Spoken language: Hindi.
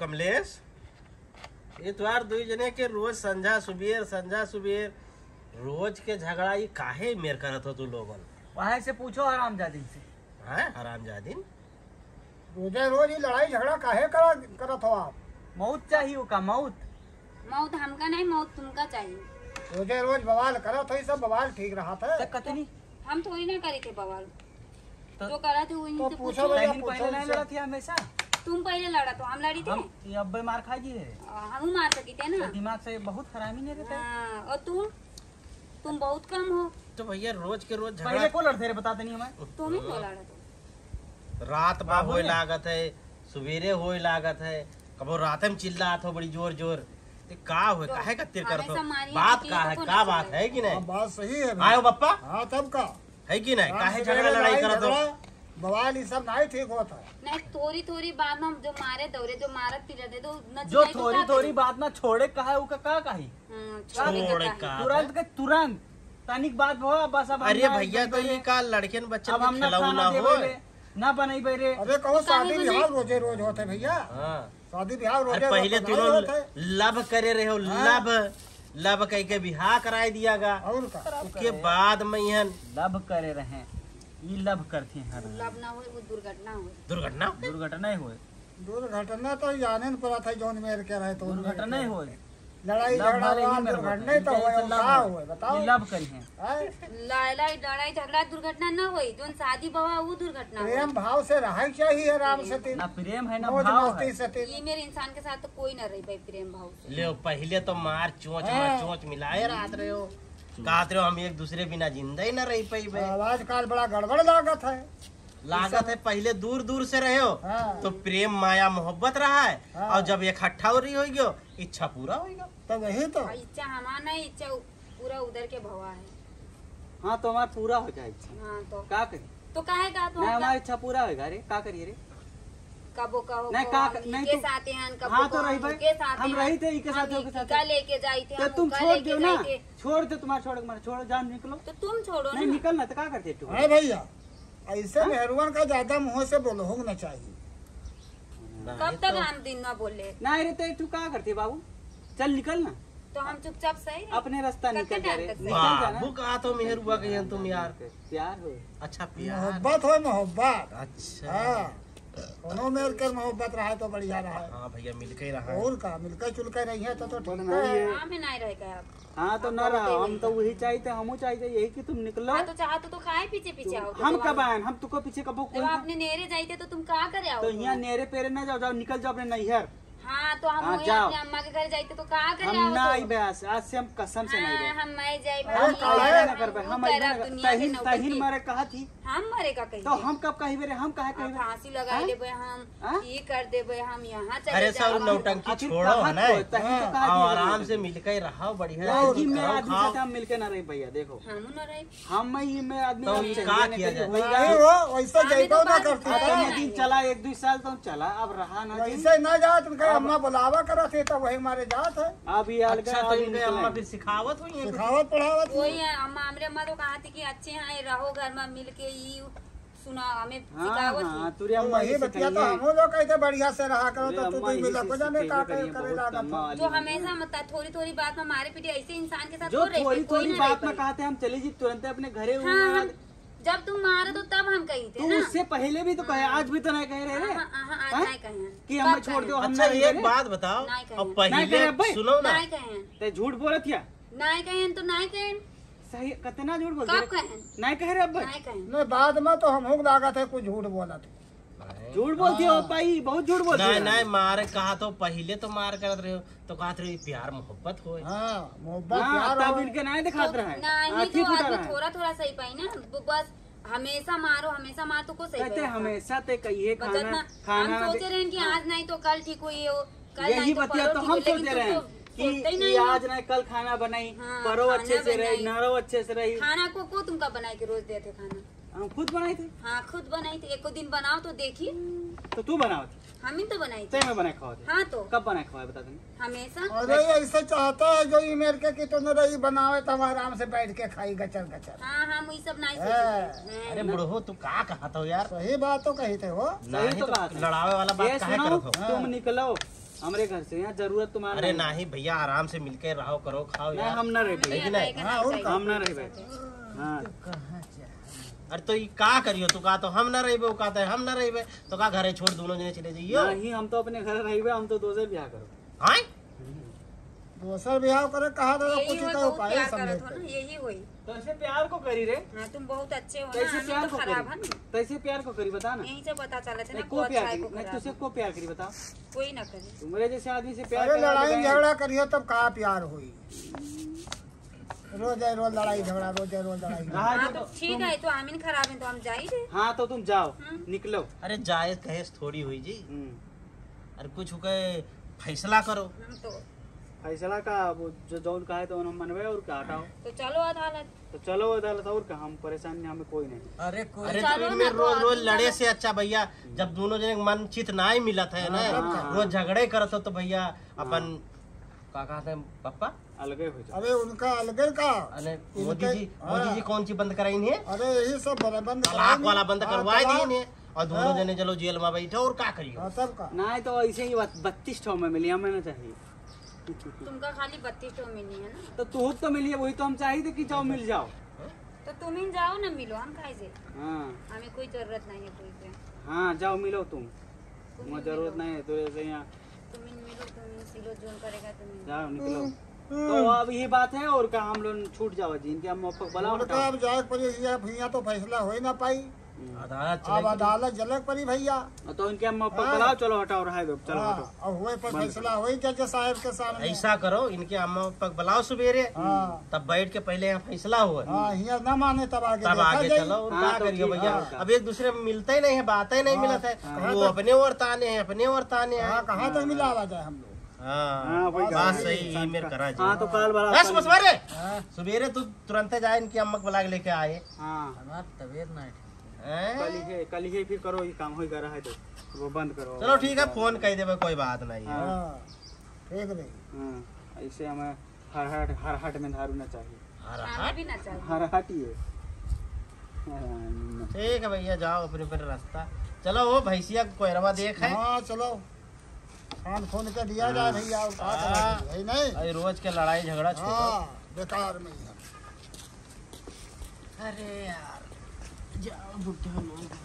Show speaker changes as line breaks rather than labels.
कमलेश? ये तुम्हार दुई जने के रोज संझा सुबेर संझा सुबेर। रोज के झगड़ा ये काहे मेर करत हो तू लोगन?
वहाँ से पूछो आराम जादी से।
हैं हराम जादिन?
रोज़े रोज ही लड़ाई झगड़ा काहे करा करत हो आप?
मौत चाहिए उसका मौत।
मौत हमका नहीं मौत तुमका चाहिए।
रोज़े रोज बवाल करत हो सब बवाल ठीक रहा था
तक कतनी
हम थोड़ी ना करे थे बवाल।
तो-
जो करा थे वही
तो पूछो भैया, पूछो
पहले नहीं लड़ा थी हमेशा?
तुम पहले लड़ा तो हम लड़ी थे।
हम ये अब्बे मार खा जी है
हम मार सकी थे ना।
तो दिमाग से बहुत खराबी नहीं रहता। हाँ,
और तुम तुम बहुत कम हो।
तो भैया रोज के रोज
पहले को लड़ते रहे बताते नहीं हमें।
तुम ही क्यों लड़ा तो
रात बा होए लागत है सवेरे होए लागत है कबो रात में चिल्लात हो बड़ी ज़ोर ज़ोर ते का होए
तो
काहे कत्तिर करत? हो बात का
तो
है
कौन
का बात है कि
हाँ,
नहीं
बात सही है
आयो बप्पा।
हाँ तब का।
है कि नहीं? काहे झगड़ा लड़ाई करत? हो
बवाल ये सब नहीं ठीक होता है।
नहीं थोड़ी थोड़ी बात में हम जो मारे दौरे जो मारत पीरत है तो न
जो थोड़ी थोड़ी? बात ना छोड़े कहा है उसका का कही?
हाँ, छोड़े
छोड़े का
तुरंत के तुरंत। तनिक बात हो बस अब
अरे भैया तो ये का लड़कियन बच्चन
अब हम ना खाना
हो।
ना बनई रे
अरे कहो शादी ब्याह रोज़े रोज होते भैया।
हाँ।
शादी ब्याह रोज़े
पहले
तो
तू
होते।
लब करे रहे हो
हाँ।
लब लब कह के बिहार कराए दिया गा।
और का
उसके बाद में
लब करे रहे। ये लब करती हर
लब ना हो वो दुर्घटना हो
दुर्घटना?
दुर्घटना ही होए
दुर्घटना तो जाने न पड़ा था जौन मेर के रहे तो
दुर्घटना ही होए
लड़ाई झगड़ा
ही
दुर्घटना ही तो
जैसे
का हुआ बताओ।
ये लब करी है।
हैं?
लड़ाई लड़ाई झगड़ा दुर्घटना न होई जोन शादी बवा वो दुर्घटना
प्रेम भाव से रहा चाहिए आराम से तीन।
ना प्रेम है ना भाव है।
ये मेरे इंसान के साथ तो कोई न रही भाई प्रेम भाव से।
ले पहले तो मार चोंच
हाँ।
मार चोंच मिलाए रात रहे हो। कहते रहे हो हम एक दूसरे बिना ज़िंदा ही न रह पाई
आवाज़ काल बड़ा गड़बड़ लागत है।
लागत है पहले दूर दूर से रहे हो
हाँ।
तो प्रेम माया मोहब्बत रहा है
हाँ।
और जब इकट्ठा हो रही हो गयो इच्छा पूरा होगा
तो वही तो।
इच्छा हमारा नहीं इच्छा पूरा उधर के भवा है।
हाँ तो हमारा पूरा हो जाए इच्छा।
हाँ तो।
का करी?
तो काहे का तो
हमारी इच्छा पूरा होगा रे का करिए रे?
कबो कहो
नहीं,
का-
नहीं
के
तो-
साथ हैं कबो
हाँ, तो रही भाई। हम रही थे, इके साथ, उनके साथ।
लेके जाई थे
तो तुम छोड़ दो ना। छोड़ दो तुम्हारा छोड़ जान निकलो।
तो तुम छोड़ो
नहीं निकलना तो क्या करते तू?
अरे भैया ऐसे मेहरबान का ज़्यादा मुँह से बोलो होना चाहिए।
कब तक हम दिन न बोले?
नहीं रे तो तू क्या करती बाबू? चल निकल ना।
तो हम चुपचाप सही
अपने रास्ता निकल जा रे।
टाइम तक
निकल ना।
तो मेहर हुआ गए तुम यार?
प्यार हो।
अच्छा प्यार।
मोहब्बत हो मोहब्बत।
अच्छा।
हाँ दोनों में कर मोहब्बत रहा तो बढ़िया रहा
हाँ। भैया मिलके ही रहा
और का मिलकर चुलके रही है तो तो ठीक
नहीं
है।
में नहीं रहेगा अब
हाँ तो ना रहा हम तो वही चाहते हमू चाहते यही कि तुम निकलो।
हाँ तो चाहते तो खाए पीछे पीछे आओ
हम कब आए? हम तुको पीछे कबो कोई।
आपने नेरे जाते तो तुम कहाँ करे आओ?
तो यहाँ नेरे पेरे ना जाओ जाओ निकल जाओ अपने नैहर।
हाँ तो हम
हाँ, जाओ।
अम्मा के घर जाते तो कहा करे
हम ना आई
तो?
आज से हम कसम से नहीं
हाँ,
गए
हम मैं जाए
हम
काहे ना
हम
हम
तहिन तहिन मारे कहा थी?
हम मरेगा कहीं
तो हम कब कही रे हम कहे
अब
कही
फांसी लगा? लेबे हम
हाँ?
ये कर देबे हम यहाँ चले
अरे सब नौटंकी छोड़ो है ना?
तहिन तो कहा
आराम से मिल के ही रहो बढ़िया
और
जिम में आदमी से हम मिलके ना रही भैया देखो।
हम न रहे।
हम ही में आदमी
तो
हम
का किया जाए?
वही
नहीं वो वैसे
हाँ, तो
ना करती
दिन चला एक दो साल तो चला अब रहा ना।
वैसे ना जात अम्मा बुलावा करा थे तो वही हमारे जात है।
अब ये अलग
अच्छा तो इनके अम्मा फिर सिखावत हुई है
सिखावत पढ़ावत
वही है। अम्मा हमरे अम्मा तो कहा थी कि अच्छे हैं रहो घर में मिल के ये सुना हमें
हाँ
सिखावत
हाँ। तुरे
तो
अम्मा
वही
ही
बतिया तो हम लोग कहते बढ़िया से रहा करो तो तू भी मिला को जाने का
जो हमेशा मतलब थोड़ी थोड़ी बात में मारे पीटे ऐसे इंसान के साथ
जो
थोड़ी
थोड़ी बात में। कहते हम चले जी तुरंत अपने घरे
हाँ जब तुम मारे तो तब हम कही थे
तो
ना?
उससे पहले भी तो कहे आज भी तो नहीं कह रहे
हाँ, हाँ, हाँ,
हाँ?
हैं।
कि हमें छोड़ दो
हैं?
हम
अच्छा एक बात बताओ अब पहले सुनो ना।
नहीं कहे। हैं।
ते झूठ बोलत क्या?
नहीं कहे तो नहीं कहे।
सही कितना झूठ बोल
कब कहे?
नहीं कह रहे अब
नहीं कहे। हैं।
नहीं बाद में तो हम लोग लागत है कुछ झूठ बोला थे
झूठ बोलती हो पाई बहुत झूठ बोलती
नहीं
हो।
नहीं मार कहा तो पहले तो मार करत रहे हो तो कहा रहे प्यार मोहब्बत हो।
हाँ मोहब्बत
हाँ
प्यार
तब इनके नहीं दिखात रहा। है
नहीं तो आदमी थोड़ा थोड़ा सही पाई ना बस हमेशा मारो हमेशा मार तो को सही
कहते हमेशा ते कहिए खाना खाना
हम सोचे रहे हैं कि आज नहीं तो कल ठीक हुई हो कल
यही
नहीं तो
बतिया तो हम सोचे रहे
तो
हैं कि
नहीं
आज नहीं कल खाना बनाई
हाँ,
परो अच्छे से रही। नरो अच्छे से रही।
खाना को को तुमका बनाए के रोज देते खाना?
हम खुद बनाई थी
हाँ खुद बनाई थी एक दिन बनाओ तो देखी
तो तू बनाओ थी
हम ही तो बनाई थी
ते में बनाए खाओ
हाँ तो
कब बनाए खाओ बता दें
हमेशा
अरे ऐसे चाहता है जो ईमेल के कि तुम रही बनावे तो हम आराम से बैठ के खाई गचर गचर
हाँ हम ये सब नहीं
हाँ।
अरे बुढ़ो तू का कहा था यार
सही बात तो कही थे वो
सही तो
तो
बात
लड़ावे वाला बात काहे हो
तुम निकलो हमारे घर से यहाँ ज़रूरत तुम्हारा
अरे
नहीं।
नहीं भैया आराम से मिलके रहो करो खाओ यार
हम ना रहे
हमें
है
हाँ,
ना
ना रहे भाई हाँ
अरे तो ये का करियो? तू का तो हम ना रहिबे वो कहता है हम ना रहिबे। तो का घरे छोड़ दोनों जने चले जाइयो?
नहीं हम तो अपने घर रही हम तो दोसर ब्याह करो।
हाँ?
दोसर बिहाव करे कहा था
यही
कुछ तो उपाय
प्यार
समझे
ना यही होई।
तो ऐसे प्यार को करी रे।
हाँ तुम बहुत अच्छे हो ना
कैसे प्यार
तो
को
खराब है
करी कैसे प्यार को करी बता ना।
यहीं से पता चला था ना को
को प्यार करी
को
नहीं तुझसे को प्यार करी बता।
कोई ना करे।
तुम्हारे जैसे आदमी से प्यार
लड़ाई झगड़ा करियो तब कहा प्यार हुई? रोज है रोज लड़ाई झगड़ा रोज है रोज लड़ाई। झगड़ा।
हाँ तो
तो-
ठीक है तो आमीन खराब है तो हम जा ही
हाँ। तो तुम जाओ
हम्म।
निकलो।
अरे जायज़ कहेस थोड़ी हुई जी।
हम्म।
अरे कुछ के फैसला करो।
हम तो
फैसला का वो जो जौन कहे तो हम मनवे और का हटाओ।
तो चलो अदालत।
तो चलो अदालत और का हम परेशान नहीं हमें कोई नहीं।
अरे तो
ना,
इनमें
तो
रोज रोज
आदमी
लड़े से अच्छा भैया जब दोनों जने मन चित ना ही मिलत है ना
हाँ।
रोज झगड़े करत हो तो भैया अपन का कहते हैं पप्पा
अलगे हो
अरे उनका अलगे का?
अरे मोदी जी मोदी जी
हाँ।
कौन सी बंद कराई है?
अरे यही सब बंद-
तलाक वाला बंद
हाँ,
करवाए दिए ने और दोनों
हाँ।
जने चलो जेल में बैठे और का करियो
हाँ, तब का।
नहीं तो ऐसे ही बत्तीस ठो में मिली हमें ना चाहिए।
तुमका खाली बत्तीस टो मिली है ना?
तो तू तो मिली है वही तो हम चाहिए थे कि जाओ मिल जाओ।
तो तुम ही जाओ ना मिलो हम खाए से।
हाँ।
हमें कोई ज़रूरत नहीं है कोई से
हाँ जाओ मिलो तुम।
तुम
तुम्हें ज़रूरत नहीं है तो ऐसे यहाँ
ही ही ही
निकलो। तो अब ये बात है और का हम लोग छूट जाओ जी इनके हम मौफक तो
अब जाए पर तो फैसला हो ही ना पाई। अब अदालत जलक पड़ी भैया।
तो इनके मौफक
हाँ।
चलो हटाओ रहा दो चलो
हाँ,
हटाओ।
अब हुए पर फैसला हो जज साहब के सामने?
ऐसा करो इनके अम्मा पक बुलाओ सवेरे
हाँ।
तब बैठ के पहले यहाँ फैसला हुआ।
हाँ हियाँ न माने तब आगे
तब आगे चलो
हाँ,
क्या
तो
करियो भैया।
हाँ, हाँ।
अब एक दूसरे में मिलते ही नहीं है बातें ही नहीं
हाँ,
मिलत है।
हाँ।
वो अपने और ताने हैं अपने और ताने हैं।
हाँ कहाँ तक मिलावा जाए हम लोग?
हाँ
हाँ, हाँ तो कल
बस बस
हाँ,
सवेरे तू तुरंत जाए इनकी अम्मा को बुला के लेके आए।
हाँ।
हैं?
कल ही कल ही फिर करो ये काम हो रहा है तो। वो बंद करो।
चलो ठीक है फ़ोन कह देवे कोई बात नहीं है।
ठीक रही
हाँ ऐसे हमें हर हट हर हट में धारू ना चाहिए।
हाँ, हाँ।
ना चाहिए।
हर हट ही
ठीक है भैया जाओ अपने अपने रास्ता। चलो वो भैंसिया को कोयरवा देख है।
हाँ चलो। खान खून के दिया जाए भैया
हाँ।
नहीं?
अरे रोज के लड़ाई झगड़ा छोड़ो
बेकार में
अरे यार। जाओ बुढ़ा